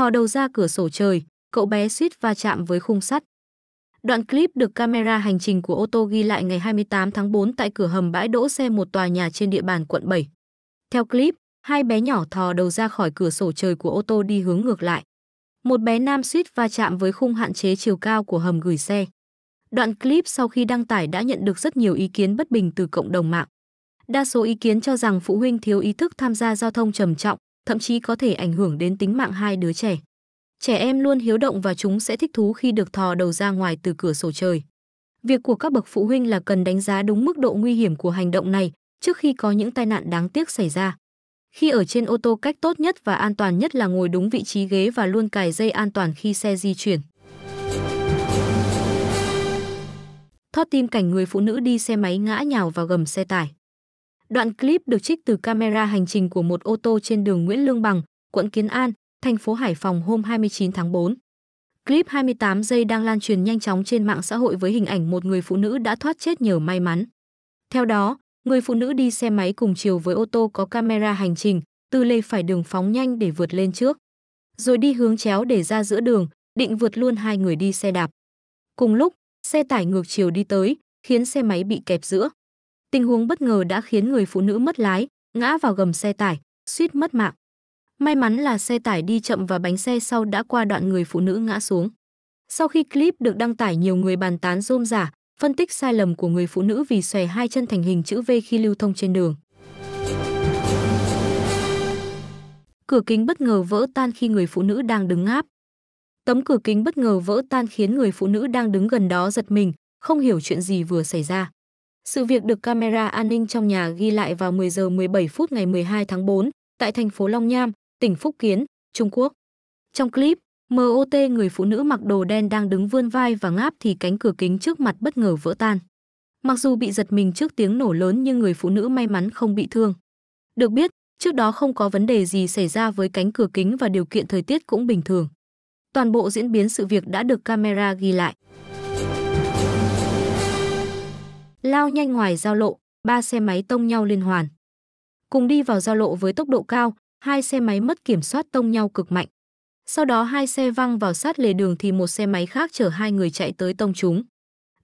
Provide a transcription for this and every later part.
thò đầu ra cửa sổ trời, cậu bé suýt va chạm với khung sắt. Đoạn clip được camera hành trình của ô tô ghi lại ngày 28 tháng 4 tại cửa hầm bãi đỗ xe một tòa nhà trên địa bàn quận 7. Theo clip, hai bé nhỏ thò đầu ra khỏi cửa sổ trời của ô tô đi hướng ngược lại. Một bé nam suýt va chạm với khung hạn chế chiều cao của hầm gửi xe. Đoạn clip sau khi đăng tải đã nhận được rất nhiều ý kiến bất bình từ cộng đồng mạng. Đa số ý kiến cho rằng phụ huynh thiếu ý thức tham gia giao thông trầm trọng, thậm chí có thể ảnh hưởng đến tính mạng hai đứa trẻ. Trẻ em luôn hiếu động và chúng sẽ thích thú khi được thò đầu ra ngoài từ cửa sổ trời. Việc của các bậc phụ huynh là cần đánh giá đúng mức độ nguy hiểm của hành động này trước khi có những tai nạn đáng tiếc xảy ra. Khi ở trên ô tô cách tốt nhất và an toàn nhất là ngồi đúng vị trí ghế và luôn cài dây an toàn khi xe di chuyển. Thoát tim cảnh người phụ nữ đi xe máy ngã nhào vào gầm xe tải. Đoạn clip được trích từ camera hành trình của một ô tô trên đường Nguyễn Lương Bằng, quận Kiến An, thành phố Hải Phòng hôm 29 tháng 4. Clip 28 giây đang lan truyền nhanh chóng trên mạng xã hội với hình ảnh một người phụ nữ đã thoát chết nhờ may mắn. Theo đó, người phụ nữ đi xe máy cùng chiều với ô tô có camera hành trình, từ lề phải đường phóng nhanh để vượt lên trước. Rồi đi hướng chéo để ra giữa đường, định vượt luôn hai người đi xe đạp. Cùng lúc, xe tải ngược chiều đi tới, khiến xe máy bị kẹp giữa. Tình huống bất ngờ đã khiến người phụ nữ mất lái, ngã vào gầm xe tải, suýt mất mạng. May mắn là xe tải đi chậm và bánh xe sau đã qua đoạn người phụ nữ ngã xuống. Sau khi clip được đăng tải nhiều người bàn tán rôm giả, phân tích sai lầm của người phụ nữ vì xòe hai chân thành hình chữ V khi lưu thông trên đường. Cửa kính bất ngờ vỡ tan khi người phụ nữ đang đứng ngáp. Tấm cửa kính bất ngờ vỡ tan khiến người phụ nữ đang đứng gần đó giật mình, không hiểu chuyện gì vừa xảy ra. Sự việc được camera an ninh trong nhà ghi lại vào 10 giờ 17 phút ngày 12 tháng 4 tại thành phố Long Nham, tỉnh Phúc Kiến, Trung Quốc. Trong clip, MOT người phụ nữ mặc đồ đen đang đứng vươn vai và ngáp thì cánh cửa kính trước mặt bất ngờ vỡ tan. Mặc dù bị giật mình trước tiếng nổ lớn nhưng người phụ nữ may mắn không bị thương. Được biết, trước đó không có vấn đề gì xảy ra với cánh cửa kính và điều kiện thời tiết cũng bình thường. Toàn bộ diễn biến sự việc đã được camera ghi lại. Lao nhanh ngoài giao lộ, ba xe máy tông nhau liên hoàn. Cùng đi vào giao lộ với tốc độ cao, hai xe máy mất kiểm soát tông nhau cực mạnh. Sau đó hai xe văng vào sát lề đường thì một xe máy khác chở hai người chạy tới tông chúng.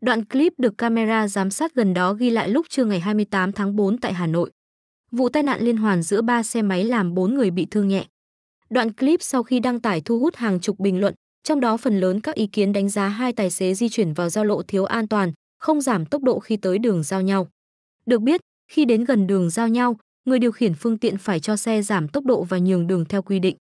Đoạn clip được camera giám sát gần đó ghi lại lúc trưa ngày 28 tháng 4 tại Hà Nội. Vụ tai nạn liên hoàn giữa ba xe máy làm bốn người bị thương nhẹ. Đoạn clip sau khi đăng tải thu hút hàng chục bình luận, trong đó phần lớn các ý kiến đánh giá hai tài xế di chuyển vào giao lộ thiếu an toàn, không giảm tốc độ khi tới đường giao nhau. Được biết, khi đến gần đường giao nhau, người điều khiển phương tiện phải cho xe giảm tốc độ và nhường đường theo quy định.